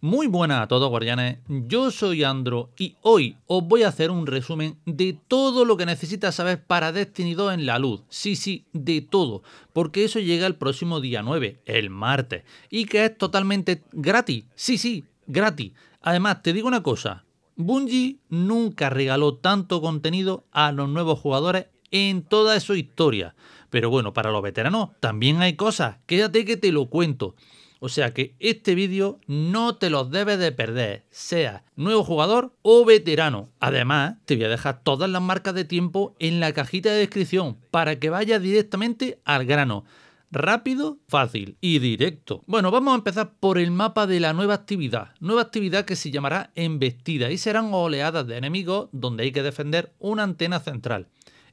Muy buenas a todos guardianes, yo soy Andro y hoy os voy a hacer un resumen de todo lo que necesitas saber para Destiny 2 en la luz. Sí, sí, de todo, porque eso llega el próximo día 9, el martes, y que es totalmente gratis. Sí, sí, gratis. Además, te digo una cosa, Bungie nunca regaló tanto contenido a los nuevos jugadores en toda su historia. Pero bueno, para los veteranos también hay cosas, quédate que te lo cuento. O sea que este vídeo no te lo debes de perder, sea nuevo jugador o veterano. Además, te voy a dejar todas las marcas de tiempo en la cajita de descripción para que vayas directamente al grano. Rápido, fácil y directo. Bueno, vamos a empezar por el mapa de la nueva actividad. Nueva actividad que se llamará Embestida y serán oleadas de enemigos donde hay que defender una antena central.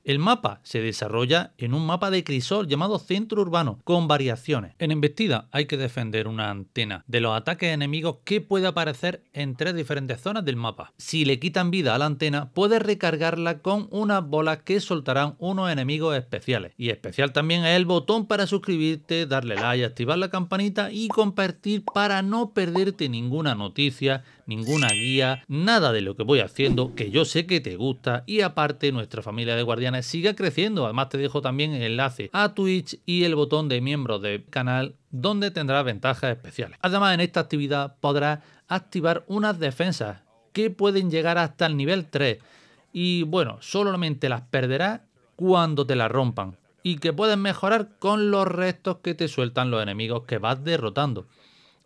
El mapa se desarrolla en un mapa de crisol llamado centro urbano, con variaciones. En embestida hay que defender una antena de los ataques enemigos que puede aparecer en tres diferentes zonas del mapa. Si le quitan vida a la antena, puedes recargarla con unas bolas que soltarán unos enemigos especiales. Y especial también es el botón para suscribirte, darle like, activar la campanita y compartir para no perderte ninguna noticia ninguna guía, nada de lo que voy haciendo, que yo sé que te gusta y aparte nuestra familia de guardianes siga creciendo. Además te dejo también el enlace a Twitch y el botón de miembro del canal donde tendrás ventajas especiales. Además en esta actividad podrás activar unas defensas que pueden llegar hasta el nivel 3 y bueno, solamente las perderás cuando te las rompan y que puedes mejorar con los restos que te sueltan los enemigos que vas derrotando.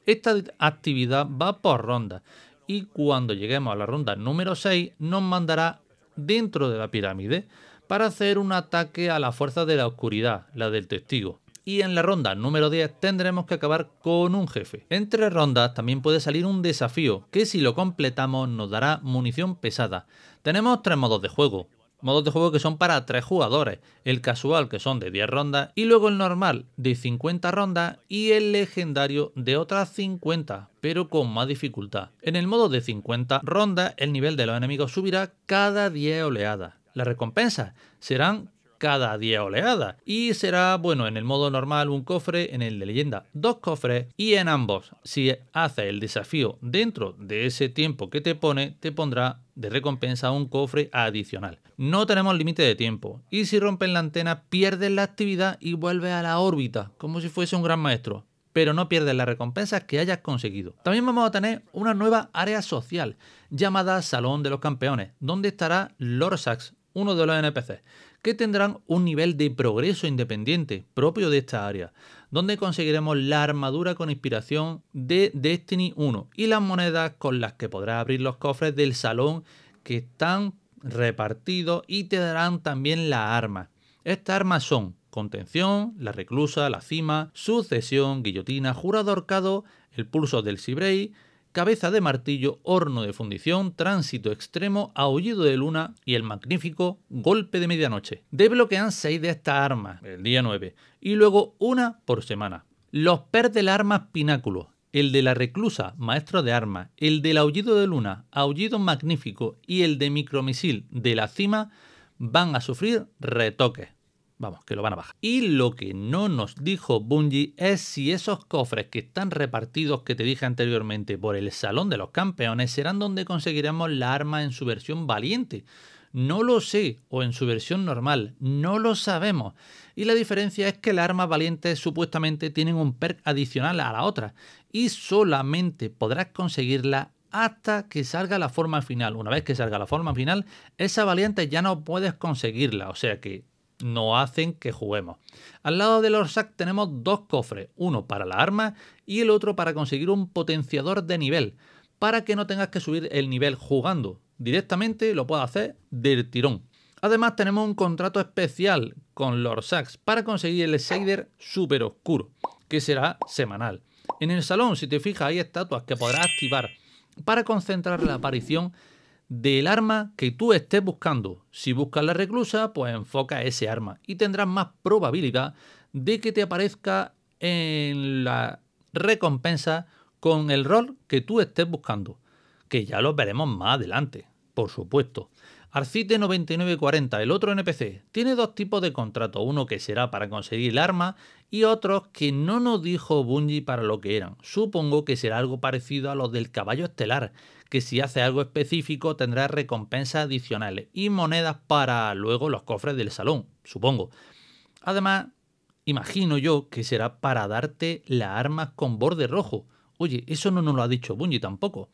Esta actividad va por ronda y cuando lleguemos a la ronda número 6 nos mandará dentro de la pirámide para hacer un ataque a la fuerza de la oscuridad, la del testigo. Y en la ronda número 10 tendremos que acabar con un jefe. Entre rondas también puede salir un desafío, que si lo completamos nos dará munición pesada. Tenemos tres modos de juego, Modos de juego que son para 3 jugadores, el casual que son de 10 rondas y luego el normal de 50 rondas y el legendario de otras 50, pero con más dificultad. En el modo de 50 rondas el nivel de los enemigos subirá cada 10 oleadas. Las recompensas serán cada 10 oleadas. Y será, bueno, en el modo normal un cofre, en el de leyenda dos cofres y en ambos, si haces el desafío dentro de ese tiempo que te pone, te pondrá de recompensa un cofre adicional. No tenemos límite de tiempo y si rompen la antena pierdes la actividad y vuelves a la órbita, como si fuese un gran maestro pero no pierdes las recompensas que hayas conseguido. También vamos a tener una nueva área social llamada Salón de los Campeones, donde estará Lorsax, uno de los NPCs, que tendrán un nivel de progreso independiente propio de esta área, donde conseguiremos la armadura con inspiración de Destiny 1 y las monedas con las que podrás abrir los cofres del salón que están repartidos y te darán también las armas. Estas armas son contención, la reclusa, la cima, sucesión, guillotina, jurado ahorcado, el pulso del Sibrey, cabeza de martillo, horno de fundición, tránsito extremo, aullido de luna y el magnífico golpe de medianoche. Desbloquean 6 de estas armas el día 9 y luego una por semana. Los per del arma pináculo, el de la reclusa, maestro de armas, el del aullido de luna, aullido magnífico y el de micromisil de la cima van a sufrir retoques. Vamos, que lo van a bajar. Y lo que no nos dijo Bungie es si esos cofres que están repartidos que te dije anteriormente por el Salón de los Campeones serán donde conseguiremos la arma en su versión valiente. No lo sé, o en su versión normal, no lo sabemos. Y la diferencia es que las armas valientes supuestamente tienen un perk adicional a la otra, y solamente podrás conseguirla hasta que salga la forma final. Una vez que salga la forma final, esa valiente ya no puedes conseguirla, o sea que no hacen que juguemos. Al lado del Orsac tenemos dos cofres, uno para la arma y el otro para conseguir un potenciador de nivel, para que no tengas que subir el nivel jugando. Directamente lo puedes hacer del tirón. Además tenemos un contrato especial con Lorsax para conseguir el Shader super oscuro, que será semanal. En el salón, si te fijas, hay estatuas que podrás activar para concentrar la aparición del arma que tú estés buscando. Si buscas la reclusa, pues enfoca ese arma y tendrás más probabilidad de que te aparezca en la recompensa con el rol que tú estés buscando, que ya lo veremos más adelante, por supuesto. Arcite 9940, el otro NPC, tiene dos tipos de contrato, uno que será para conseguir el arma y otros que no nos dijo Bungie para lo que eran. Supongo que será algo parecido a los del caballo estelar, que si hace algo específico tendrá recompensas adicionales y monedas para luego los cofres del salón, supongo. Además, imagino yo que será para darte las armas con borde rojo. Oye, eso no nos lo ha dicho Bungie tampoco.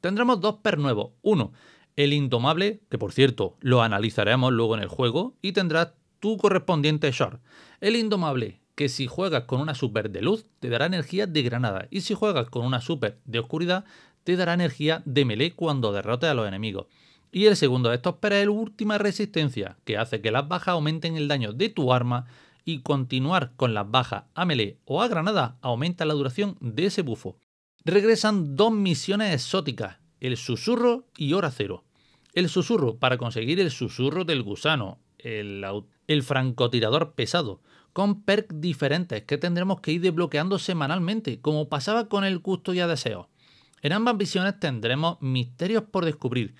Tendremos dos per nuevos. Uno, el Indomable, que por cierto lo analizaremos luego en el juego, y tendrás tu correspondiente short. El Indomable, que si juegas con una super de luz, te dará energía de granada, y si juegas con una super de oscuridad, te dará energía de melee cuando derrotes a los enemigos. Y el segundo de estos es el última resistencia, que hace que las bajas aumenten el daño de tu arma y continuar con las bajas a melee o a granada aumenta la duración de ese bufo. Regresan dos misiones exóticas, el susurro y hora cero. El susurro para conseguir el susurro del gusano, el, el francotirador pesado, con perks diferentes que tendremos que ir desbloqueando semanalmente, como pasaba con el custodia deseos. En ambas visiones tendremos misterios por descubrir.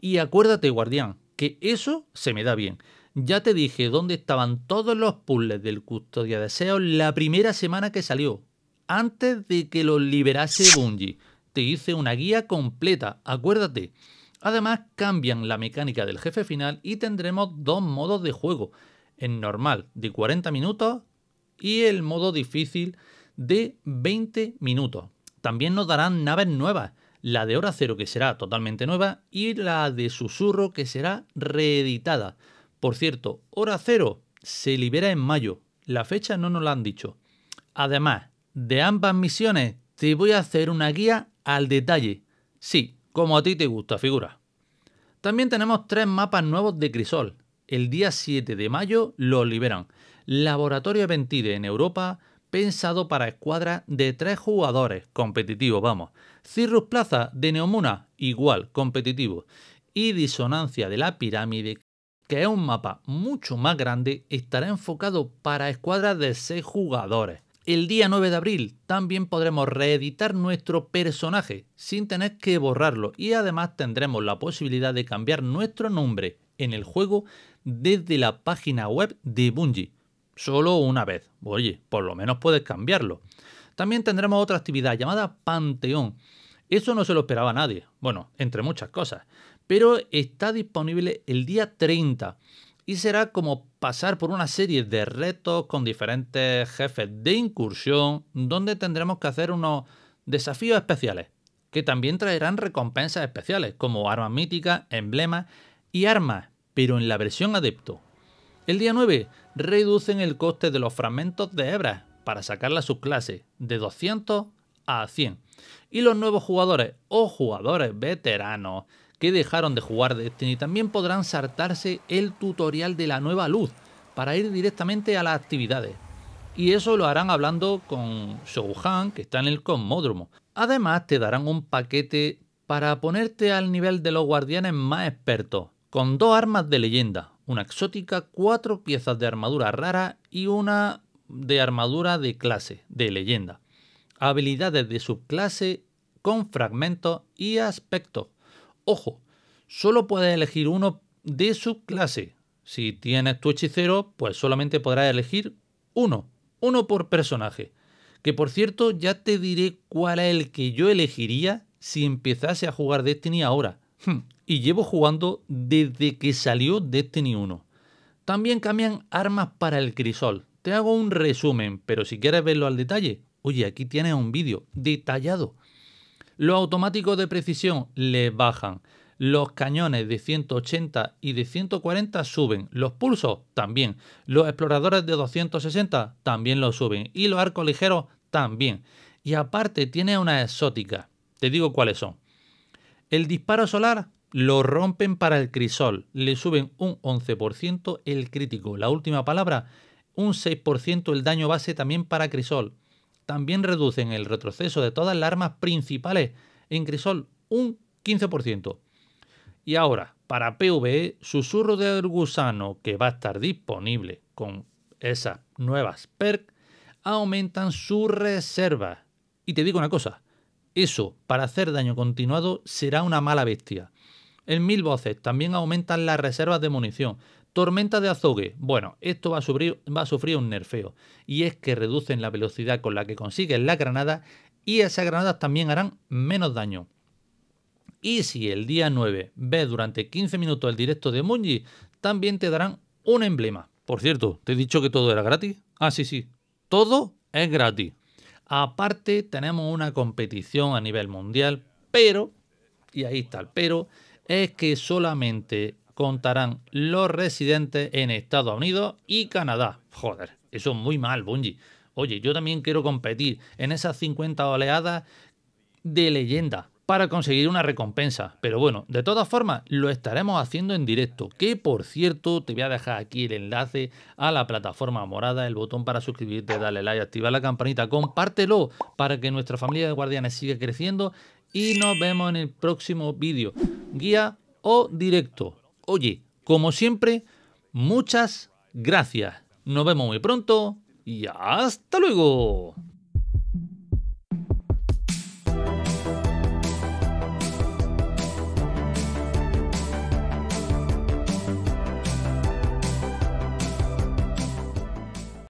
Y acuérdate, guardián, que eso se me da bien. Ya te dije dónde estaban todos los puzzles del custodia deseos la primera semana que salió, antes de que los liberase Bungie te hice una guía completa, acuérdate. Además cambian la mecánica del jefe final y tendremos dos modos de juego, el normal de 40 minutos y el modo difícil de 20 minutos. También nos darán naves nuevas, la de hora cero que será totalmente nueva y la de susurro que será reeditada. Por cierto, hora cero se libera en mayo, la fecha no nos la han dicho. Además de ambas misiones, te voy a hacer una guía al detalle. Sí, como a ti te gusta, figura. También tenemos tres mapas nuevos de Crisol. El día 7 de mayo los liberan. Laboratorio Ventide en Europa, pensado para escuadras de tres jugadores, competitivo, vamos. Cirrus Plaza de Neomuna, igual, competitivo. Y Disonancia de la Pirámide, que es un mapa mucho más grande, estará enfocado para escuadras de seis jugadores el día 9 de abril también podremos reeditar nuestro personaje sin tener que borrarlo y además tendremos la posibilidad de cambiar nuestro nombre en el juego desde la página web de Bungie. Solo una vez. Oye, por lo menos puedes cambiarlo. También tendremos otra actividad llamada Panteón. Eso no se lo esperaba nadie. Bueno, entre muchas cosas. Pero está disponible el día 30 y será como pasar por una serie de retos con diferentes jefes de incursión donde tendremos que hacer unos desafíos especiales que también traerán recompensas especiales como armas míticas, emblemas y armas, pero en la versión adepto. El día 9 reducen el coste de los fragmentos de hebras para sacar la subclase de 200 a 100 y los nuevos jugadores o jugadores veteranos que dejaron de jugar Destiny también podrán saltarse el tutorial de la nueva luz para ir directamente a las actividades. Y eso lo harán hablando con Shouhan, que está en el Cosmódromo. Además, te darán un paquete para ponerte al nivel de los guardianes más expertos, con dos armas de leyenda, una exótica, cuatro piezas de armadura rara y una de armadura de clase, de leyenda. Habilidades de subclase con fragmentos y aspectos Ojo, solo puedes elegir uno de su clase. Si tienes tu hechicero, pues solamente podrás elegir uno, uno por personaje. Que por cierto, ya te diré cuál es el que yo elegiría si empezase a jugar Destiny ahora. Hmm, y llevo jugando desde que salió Destiny 1. También cambian armas para el crisol. Te hago un resumen, pero si quieres verlo al detalle, oye, aquí tienes un vídeo detallado. Los automáticos de precisión le bajan. Los cañones de 180 y de 140 suben. Los pulsos también. Los exploradores de 260 también los suben. Y los arcos ligeros también. Y aparte tiene una exótica. Te digo cuáles son. El disparo solar lo rompen para el crisol. Le suben un 11% el crítico. La última palabra, un 6% el daño base también para crisol también reducen el retroceso de todas las armas principales en Crisol un 15%. Y ahora, para PvE, Susurro del Gusano, que va a estar disponible con esas nuevas perks, aumentan su reserva. Y te digo una cosa, eso para hacer daño continuado será una mala bestia. El mil voces también aumentan las reservas de munición. Tormenta de azogue. Bueno, esto va a, sufrir, un nerfeo. Y es que reducen la velocidad con la que consiguen la granada y esas granadas también harán menos daño. Y si el día 9 ves durante 15 minutos el directo de Mungi, también te darán un emblema. Por cierto, ¿te he dicho que todo era gratis? Ah, sí, sí. Todo es gratis. Aparte, tenemos una competición a nivel mundial, pero, y ahí está el pero, es que solamente contarán los residentes en Estados Unidos y Canadá. Joder, eso es muy mal, Bungie. Oye, yo también quiero competir en esas 50 oleadas de leyenda para conseguir una recompensa. Pero bueno, de todas formas, lo estaremos haciendo en directo. Que por cierto, te voy a dejar aquí el enlace a la plataforma morada, el botón para suscribirte, dale like, activar la campanita, compártelo para que nuestra familia de guardianes siga creciendo. Y nos vemos en el próximo vídeo. Guía o directo. Oye, como siempre, muchas gracias. Nos vemos muy pronto y hasta luego.